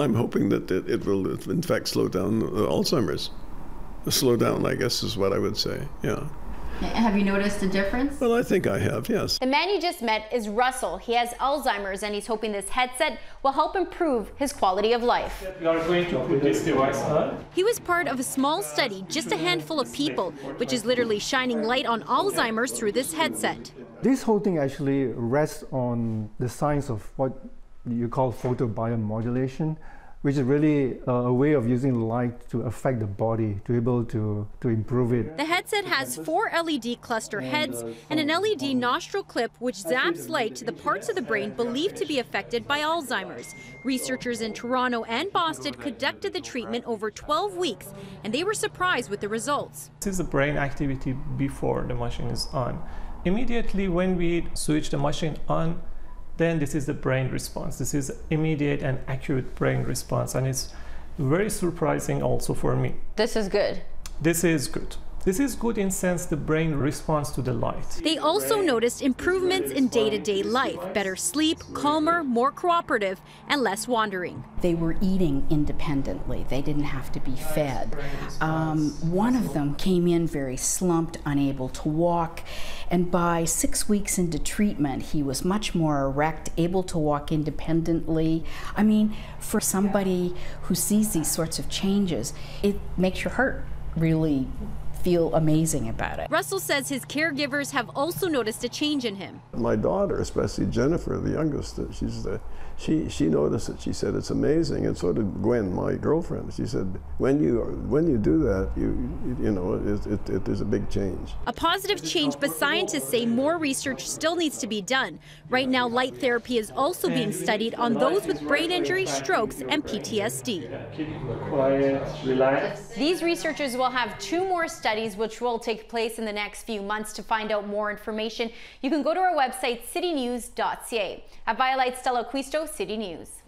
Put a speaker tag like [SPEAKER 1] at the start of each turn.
[SPEAKER 1] I'm hoping that it, it will, in fact, slow down uh, Alzheimer's. Slow down, I guess, is what I would say. Yeah.
[SPEAKER 2] Have you noticed a difference?
[SPEAKER 1] Well, I think I have, yes.
[SPEAKER 3] The man you just met is Russell. He has Alzheimer's and he's hoping this headset will help improve his quality of life.
[SPEAKER 4] We are going to put this device on.
[SPEAKER 3] He was part of a small study, just a handful of people, which is literally shining light on Alzheimer's through this headset.
[SPEAKER 5] This whole thing actually rests on the science of what you call photobiomodulation, which is really a way of using light to affect the body to be able to, to improve it.
[SPEAKER 3] The headset has four LED cluster heads and an LED nostril clip which zaps light to the parts of the brain believed to be affected by Alzheimer's. Researchers in Toronto and Boston conducted the treatment over 12 weeks and they were surprised with the results.
[SPEAKER 4] This is the brain activity before the machine is on. Immediately when we switch the machine on, then this is the brain response. This is immediate and accurate brain response, and it's very surprising also for me.
[SPEAKER 3] This is good.
[SPEAKER 4] This is good. This is good in sense the brain responds to the light.
[SPEAKER 3] They also noticed improvements in day-to-day life, better sleep, calmer, more cooperative, and less wandering.
[SPEAKER 6] They were eating independently. They didn't have to be fed. Um, one of them came in very slumped, unable to walk, and by six weeks into treatment, he was much more erect, able to walk independently. I mean, for somebody who sees these sorts of changes, it makes your heart really feel amazing about it.
[SPEAKER 3] Russell says his caregivers have also noticed a change in him.
[SPEAKER 1] My daughter, especially Jennifer, the youngest, uh, she's the, she she noticed it. She said it's amazing, and so did Gwen, my girlfriend. She said when you when you do that, you you know it, it, it, there's a big change.
[SPEAKER 3] A positive change, but scientists say more research still needs to be done. Right now, light therapy is also being studied on those with brain injury, strokes, and PTSD.
[SPEAKER 4] Quiet, relax.
[SPEAKER 3] These researchers will have two more studies which will take place in the next few months. To find out more information, you can go to our website, citynews.ca. At Violite Stella Acquisto, City News.